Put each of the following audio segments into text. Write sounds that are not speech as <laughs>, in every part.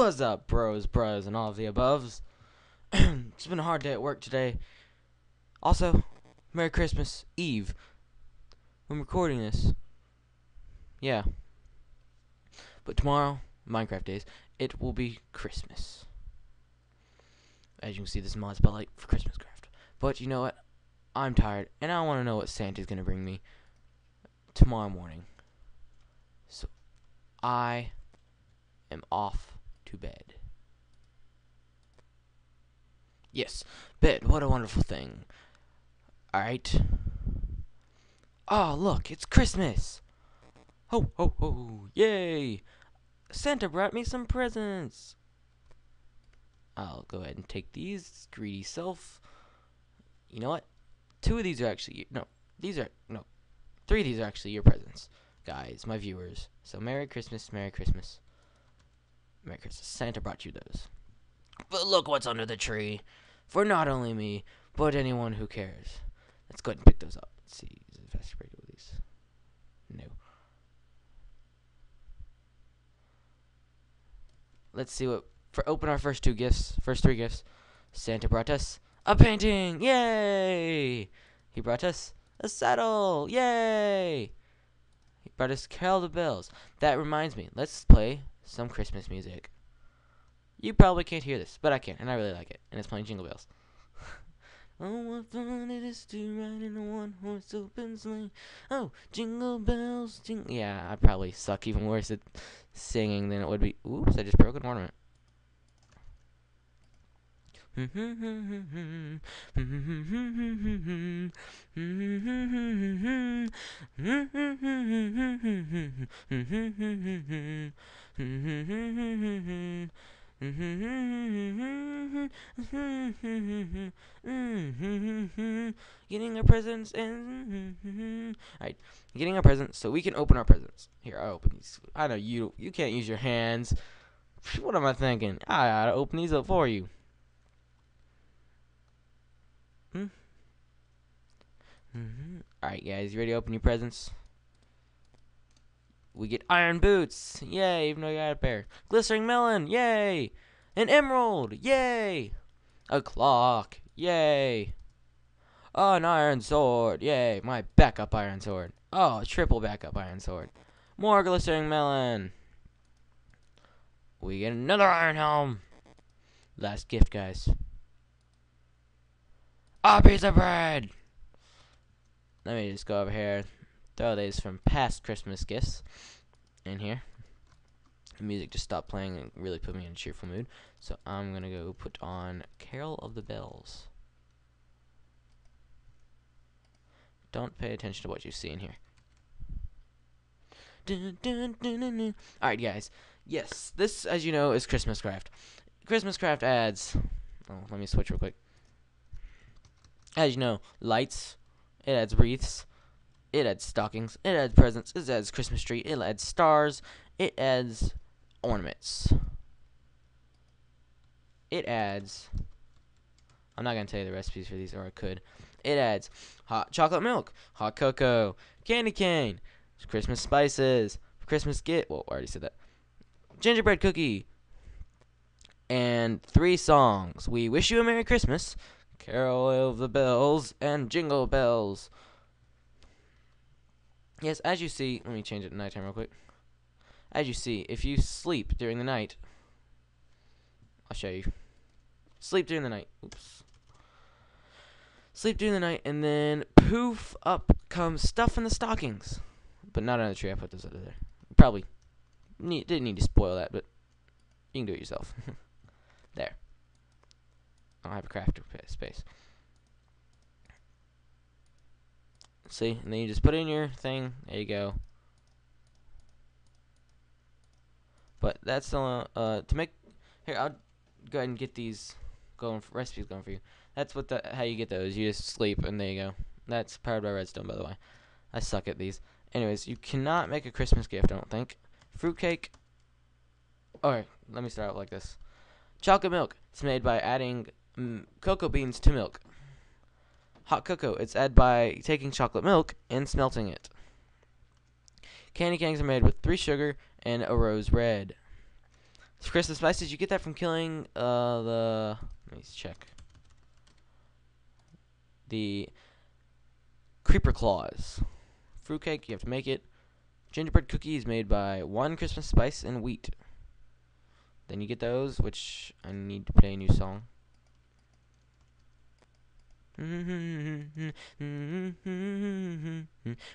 What's up, bros, bros, and all of the aboves? <clears throat> it's been a hard day at work today. Also, Merry Christmas Eve. I'm recording this. Yeah. But tomorrow, Minecraft days, it will be Christmas. As you can see, this is mod spotlight for Christmas craft. But you know what? I'm tired, and I want to know what Santa's going to bring me tomorrow morning. So, I am off to bed. Yes, bed. What a wonderful thing. Alright. Oh, look, it's Christmas. Ho, ho, ho. Yay. Santa brought me some presents. I'll go ahead and take these. Greedy self. You know what? Two of these are actually. No, these are. No. Three of these are actually your presents. Guys, my viewers. So, Merry Christmas, Merry Christmas. Merry Christmas. Santa brought you those. But look what's under the tree. For not only me, but anyone who cares. Let's go ahead and pick those up. Let's see. Is it faster break with these? No. Let's see what. For open our first two gifts, first three gifts. Santa brought us a painting. Yay! He brought us a saddle. Yay! He brought us Carol the Bells. That reminds me. Let's play some Christmas music. You probably can't hear this, but I can, and I really like it. And it's playing Jingle Bells. <laughs> oh, what fun it is to ride in a one-horse open sleigh. Oh, jingle bells, jingle. Yeah, I probably suck even worse at singing than it would be. Oops, I just broke an ornament. Getting our presents and alright, getting our presents so we can open our presents. Here, I open these. I know you you can't use your hands. What am I thinking? I gotta open these up for you. Hmm. Mm-hmm. Alright, guys, you ready to open your presents? We get iron boots. Yay, even though I got a pair. Glistening melon. Yay. An emerald. Yay. A clock. Yay. An iron sword. Yay. My backup iron sword. Oh, triple backup iron sword. More glistening melon. We get another iron helm. Last gift, guys. A piece of bread. Let me just go over here throw these from past Christmas gifts in here. The music just stopped playing and really put me in a cheerful mood. So I'm going to go put on Carol of the Bells. Don't pay attention to what you see in here. Alright, guys. Yes, this, as you know, is Christmas Craft. Christmas Craft adds... Oh, let me switch real quick. As you know, lights. It adds wreaths. It adds stockings. It adds presents. It adds Christmas tree. It adds stars. It adds ornaments. It adds. I'm not gonna tell you the recipes for these, or I could. It adds hot chocolate milk, hot cocoa, candy cane, Christmas spices, Christmas gift. Well, I already said that. Gingerbread cookie, and three songs. We wish you a Merry Christmas, Carol of the Bells, and Jingle Bells. Yes, as you see, let me change it to nighttime real quick. As you see, if you sleep during the night, I'll show you. Sleep during the night. Oops. Sleep during the night, and then poof, up comes stuff in the stockings. But not on the tree. I put those under there. Probably need, didn't need to spoil that, but you can do it yourself. <laughs> there. I don't have a crafter space. See, and then you just put in your thing. There you go. But that's still uh to make. Here, I'll go ahead and get these going. For, recipes going for you. That's what the how you get those. You just sleep, and there you go. That's powered by redstone, by the way. I suck at these. Anyways, you cannot make a Christmas gift. I don't think. Fruitcake. Alright, let me start out like this. Chocolate milk. It's made by adding mm, cocoa beans to milk. Hot cocoa. It's added by taking chocolate milk and smelting it. Candy canes are made with three sugar and a rose red. Christmas spices, you get that from killing uh, the. Let me check. The creeper claws. Fruitcake, you have to make it. Gingerbread cookies made by one Christmas spice and wheat. Then you get those, which I need to play a new song.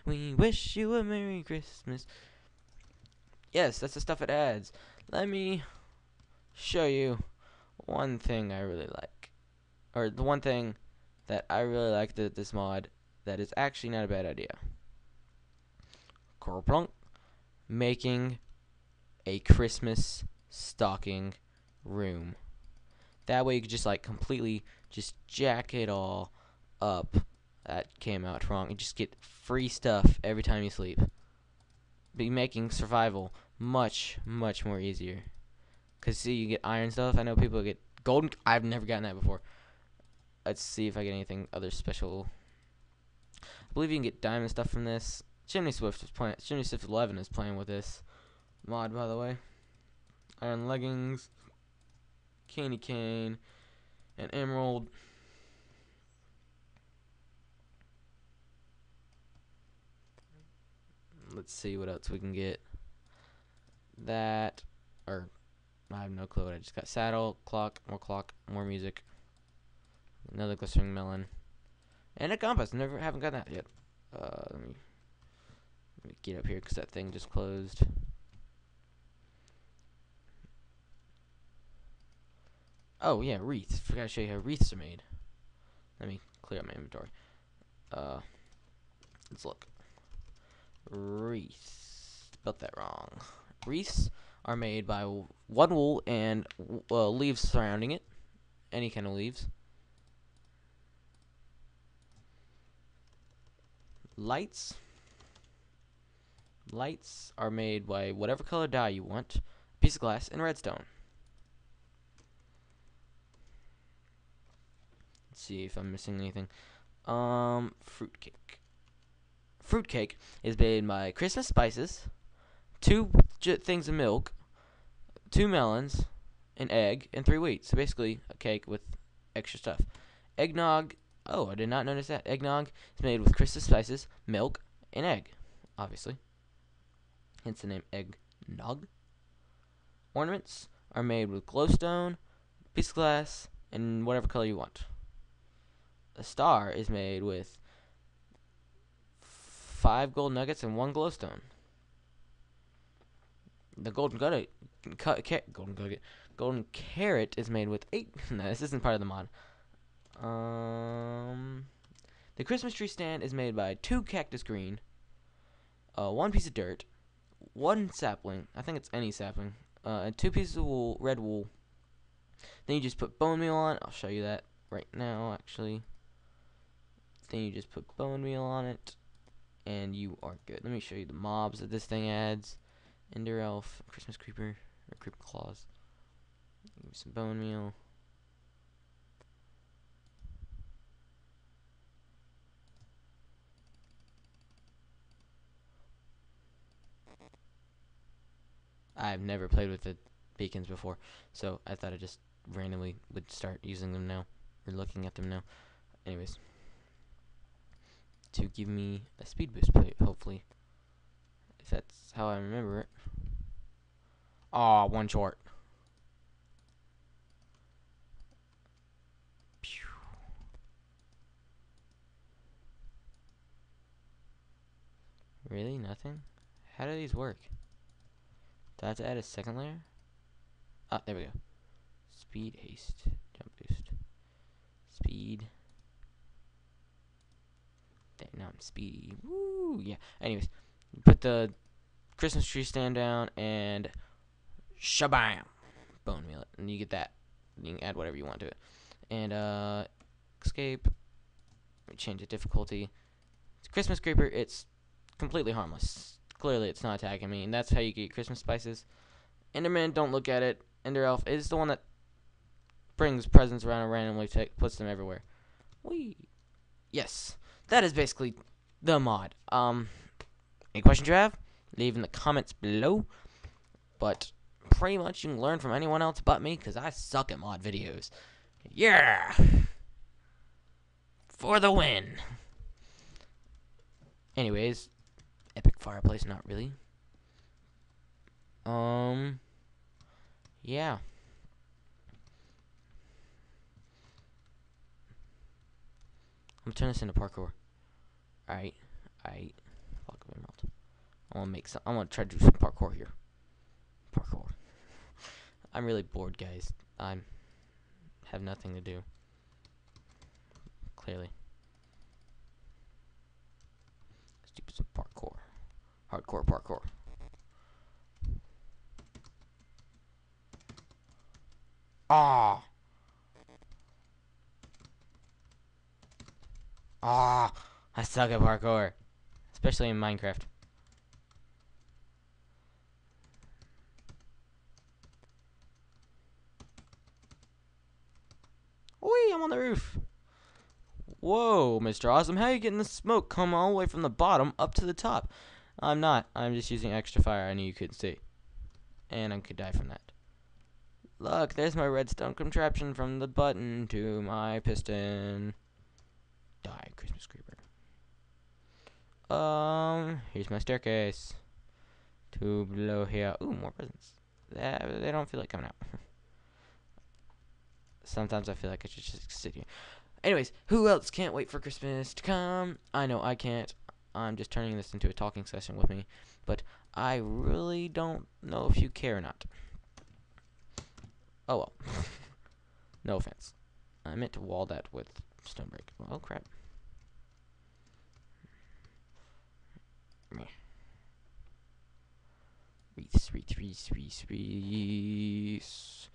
We wish you a Merry Christmas. Yes, that's the stuff it adds. Let me show you one thing I really like. Or the one thing that I really like that this mod that is actually not a bad idea. Corplunk making a Christmas stocking room. That way you could just like completely just jack it all up. That came out wrong. You just get free stuff every time you sleep. Be making survival much, much more easier. Cause see, you get iron stuff. I know people get golden. I've never gotten that before. Let's see if I get anything other special. I believe you can get diamond stuff from this. Chimney Swift is playing. Chimney Swift 11 is playing with this mod, by the way. Iron leggings, candy cane, and emerald. Let's see what else we can get. That, or I have no clue what I just got. Saddle, clock, more clock, more music. Another glistering melon. And a compass. Never haven't got that yet. Uh, let me let me get up here because that thing just closed. Oh yeah, wreaths. Forgot to show you how wreaths are made. Let me clear up my inventory. Uh, let's look. Wreaths. Spelled that wrong. Wreaths are made by one wool and uh, leaves surrounding it. Any kind of leaves. Lights. Lights are made by whatever color dye you want. A piece of glass and redstone. Let's see if I'm missing anything. Um, fruitcake. Fruitcake is made by Christmas spices, two things of milk, two melons, an egg, and three wheat. So basically, a cake with extra stuff. Eggnog. Oh, I did not notice that. Eggnog is made with Christmas spices, milk, and egg, obviously. Hence the name eggnog. Ornaments are made with glowstone, piece of glass, and whatever color you want. A star is made with five gold nuggets and one glowstone. The golden nugget, golden nugget, golden carrot is made with eight. <laughs> no, this isn't part of the mod. Um, the Christmas tree stand is made by two cactus green, uh, one piece of dirt, one sapling. I think it's any sapling. Uh, and two pieces of wool, red wool. Then you just put bone meal on. I'll show you that right now, actually. Then you just put bone meal on it, and you are good. Let me show you the mobs that this thing adds. Ender Elf, Christmas Creeper, or Creeper Claws. Give me some bone meal. I've never played with the beacons before, so I thought I just randomly would start using them now, or looking at them now. Anyways to give me a speed boost, plate, hopefully. If that's how I remember it. Aw, oh, one short. Really? Nothing? How do these work? Do I have to add a second layer? Ah, there we go. Speed, haste, jump boost. Speed, now I'm speedy. Woo! Yeah. Anyways, put the Christmas tree stand down and shabam! Bone meal it. And you get that. You can add whatever you want to it. And, uh, escape. Change the difficulty. It's Christmas creeper. It's completely harmless. Clearly, it's not attacking me. And that's how you get Christmas spices. Enderman, don't look at it. Ender Elf is the one that brings presents around and randomly puts them everywhere. Wee. Yes that is basically the mod. Um, any questions you have, leave in the comments below. But pretty much you can learn from anyone else but me, because I suck at mod videos. Yeah! For the win! Anyways, epic fireplace, not really. Um, yeah. I'm gonna turn this into parkour. Alright, alright. Fuck melt. I wanna make some. I wanna try to do some parkour here. Parkour. <laughs> I'm really bored, guys. I'm have nothing to do. Clearly. Let's do some parkour. Hardcore parkour. Ah. Ah, I suck at parkour, especially in Minecraft. Wee, I'm on the roof. Whoa, Mr. Awesome, how are you getting the smoke come all the way from the bottom up to the top? I'm not. I'm just using extra fire I knew you couldn't see. And I could die from that. Look, there's my redstone contraption from the button to my piston. Die, Christmas creeper. Um, here's my staircase. To below here. Ooh, more presents. They, they don't feel like coming out. <laughs> Sometimes I feel like I should just sit here. Anyways, who else can't wait for Christmas to come? I know I can't. I'm just turning this into a talking session with me. But I really don't know if you care or not. Oh well. <laughs> no offense. I meant to wall that with stone brick. Oh crap. Reese, Reese, Reese, Reese, Reese.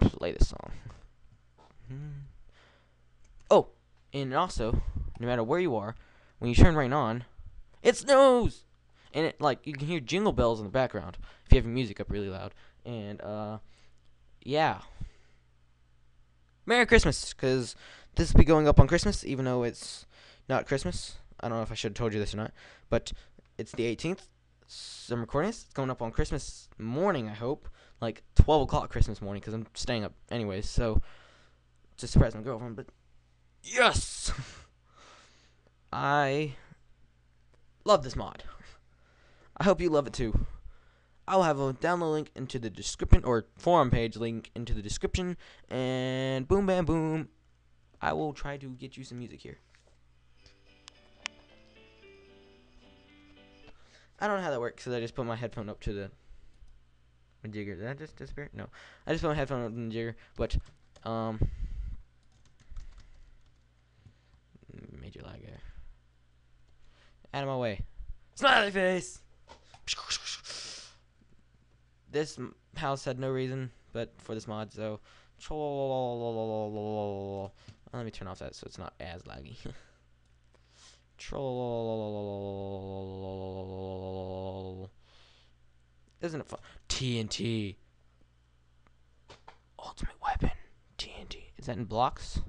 Play the song. Oh, and also, no matter where you are, when you turn rain on, it snows! And it, like, you can hear jingle bells in the background if you have your music up really loud. And, uh, yeah. Merry Christmas, because this will be going up on Christmas, even though it's not Christmas. I don't know if I should have told you this or not, but it's the 18th. So I'm recording this. It's going up on Christmas morning, I hope. Like 12 o'clock Christmas morning, because I'm staying up anyways, so to surprise my girlfriend, but yes! <laughs> I love this mod. I hope you love it too. I'll have a download link into the description or forum page link into the description and boom bam boom I will try to get you some music here. I don't know how that works because I just put my headphone up to the jigger. Did that just disappear? No. I just put my headphone up to the jigger, but um major lag there. Out of my way. Smiley face this house had no reason but for this mod, so let me turn off that so it's not as laggy. Troll. Isn't it fun? TNT. Ultimate weapon. TNT. Is that in blocks?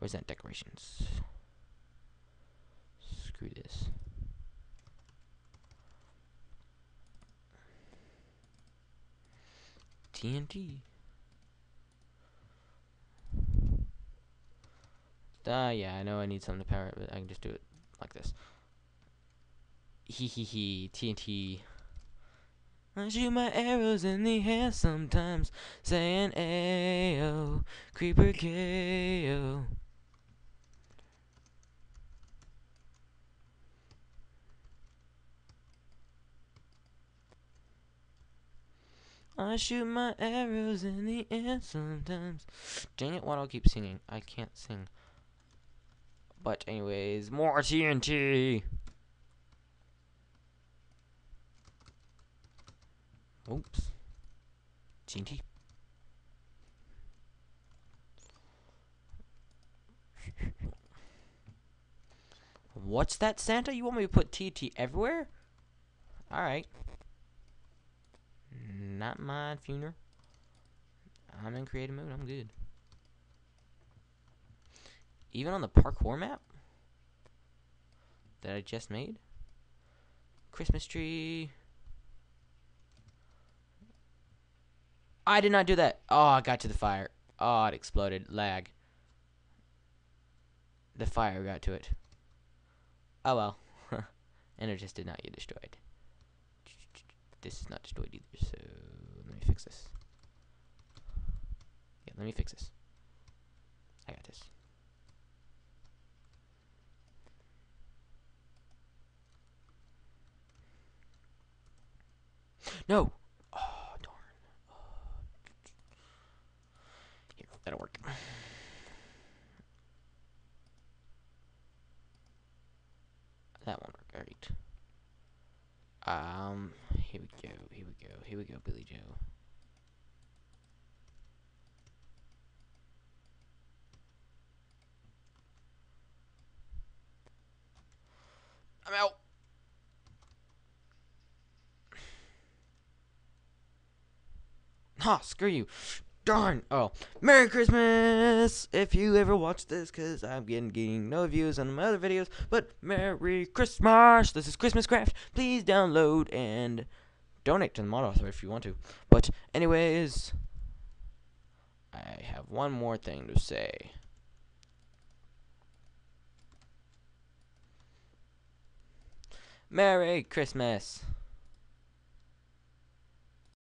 Or is that decorations? Screw this. TNT. Ah, uh, yeah, I know I need something to power it, but I can just do it like this. Hee hee hee, TNT. I shoot my arrows in the air sometimes, saying Ayo, creeper KO. I shoot my arrows in the air sometimes. Dang it, why do I keep singing? I can't sing. But anyways, more TNT! Oops. TNT. What's that, Santa? You want me to put TNT everywhere? Alright not my funeral. I'm in creative mode. I'm good. Even on the parkour map that I just made. Christmas tree. I did not do that. Oh, I got to the fire. Oh, it exploded. Lag. The fire got to it. Oh well. <laughs> and it just did not get destroyed. This is not destroyed either, so me fix this. Yeah, let me fix this. I got this. No! Oh, darn. Ah. Here, that'll work. That won't work. Alright. Um, here we go, here we go, here we go, Billy Joe. I'm out. Ha, screw you. Darn. Oh, Merry Christmas if you ever watch this, because I'm getting, getting no views on my other videos. But Merry Christmas. This is Christmas Craft. Please download and donate to the mod author if you want to. But, anyways, I have one more thing to say. Merry Christmas.